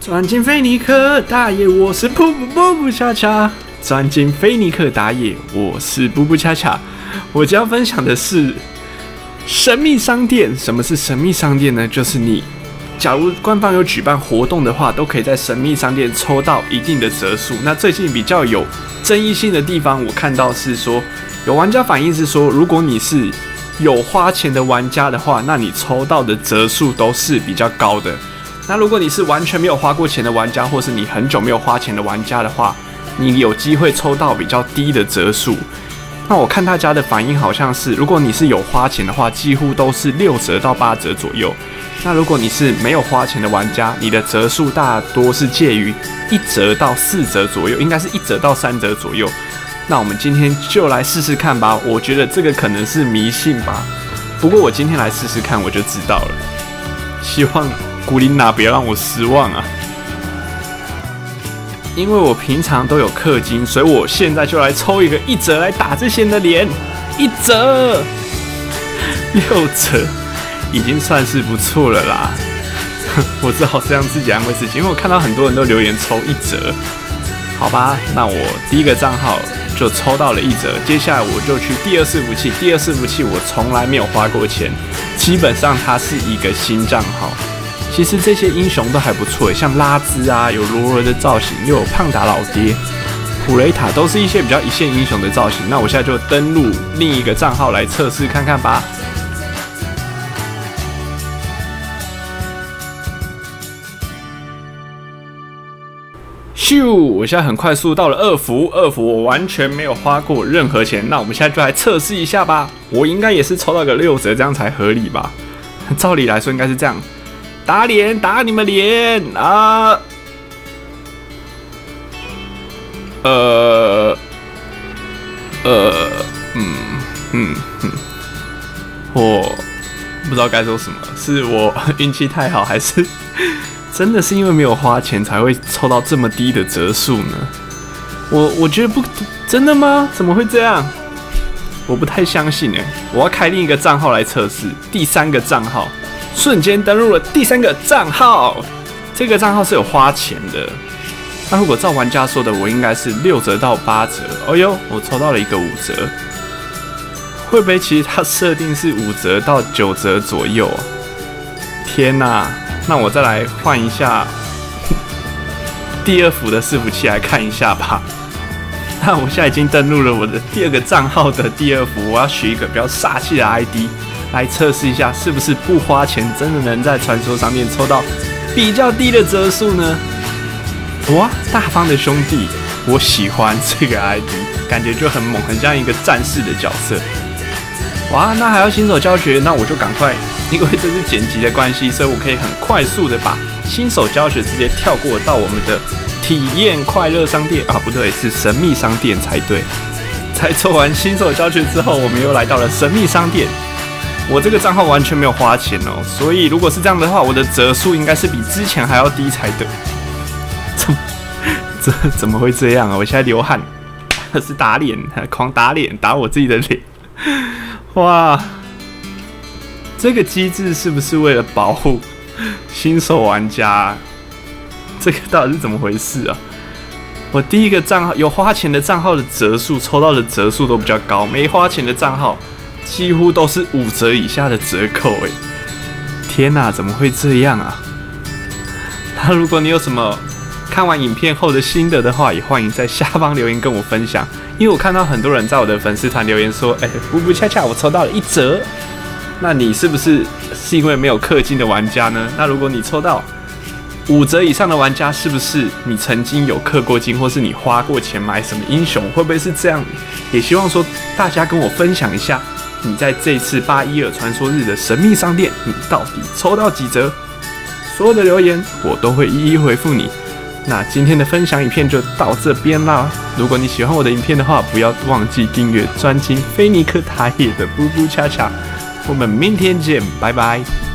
钻进菲尼克打野，我是布布布布恰恰。钻进菲尼克打野，我是布布恰恰。我将分享的是神秘商店。什么是神秘商店呢？就是你，假如官方有举办活动的话，都可以在神秘商店抽到一定的折数。那最近比较有争议性的地方，我看到是说，有玩家反映是说，如果你是有花钱的玩家的话，那你抽到的折数都是比较高的。那如果你是完全没有花过钱的玩家，或是你很久没有花钱的玩家的话，你有机会抽到比较低的折数。那我看大家的反应好像是，如果你是有花钱的话，几乎都是六折到八折左右。那如果你是没有花钱的玩家，你的折数大多是介于一折到四折左右，应该是一折到三折左右。那我们今天就来试试看吧。我觉得这个可能是迷信吧，不过我今天来试试看，我就知道了。希望。古琳娜，不要让我失望啊！因为我平常都有氪金，所以我现在就来抽一个一折来打这些人的脸，一折六折，已经算是不错了啦。我只好这样自己安慰自己，因为我看到很多人都留言抽一折，好吧，那我第一个账号就抽到了一折，接下来我就去第二伺服器，第二伺服器我从来没有花过钱，基本上它是一个新账号。其实这些英雄都还不错，像拉兹啊，有罗罗的造型，又有胖达老爹，普雷塔，都是一些比较一线英雄的造型。那我现在就登录另一个账号来测试看看吧。咻！我现在很快速到了二服，二服我完全没有花过任何钱。那我们现在就来测试一下吧。我应该也是抽到个六折，这样才合理吧？照理来说应该是这样。打脸，打你们脸啊！呃，呃，嗯嗯嗯，我不知道该说什么，是我 运气太好，还是 真的是因为没有花钱才会抽到这么低的折数呢？我我觉得不真的吗？怎么会这样？我不太相信哎！我要开另一个账号来测试，第三个账号。瞬间登录了第三个账号，这个账号是有花钱的。那如果照玩家说的，我应该是六折到八折。哦呦，我抽到了一个五折，会不会其实它设定是五折到九折左右？天哪！那我再来换一下第二幅的伺服器来看一下吧。那我现在已经登录了我的第二个账号的第二幅，我要取一个比较煞气的 ID。来测试一下，是不是不花钱真的能在传说上面抽到比较低的折数呢？哇，大方的兄弟，我喜欢这个 ID，感觉就很猛，很像一个战士的角色。哇，那还要新手教学，那我就赶快，因为这是剪辑的关系，所以我可以很快速的把新手教学直接跳过到我们的体验快乐商店啊，不对，是神秘商店才对。在做完新手教学之后，我们又来到了神秘商店。我这个账号完全没有花钱哦，所以如果是这样的话，我的折数应该是比之前还要低才对。怎怎怎么会这样啊？我现在流汗，是打脸，狂打脸，打我自己的脸。哇，这个机制是不是为了保护新手玩家？这个到底是怎么回事啊？我第一个账号有花钱的账号的折数抽到的折数都比较高，没花钱的账号。几乎都是五折以下的折扣诶，天哪，怎么会这样啊？那如果你有什么看完影片后的心得的话，也欢迎在下方留言跟我分享。因为我看到很多人在我的粉丝团留言说：“哎，不不恰恰我抽到了一折。”那你是不是是因为没有氪金的玩家呢？那如果你抽到五折以上的玩家，是不是你曾经有氪过金，或是你花过钱买什么英雄？会不会是这样？也希望说大家跟我分享一下。你在这次八一二传说日的神秘商店，你到底抽到几折？所有的留言我都会一一回复你。那今天的分享影片就到这边啦。如果你喜欢我的影片的话，不要忘记订阅专辑《菲尼克塔野的布布恰恰》。我们明天见，拜拜。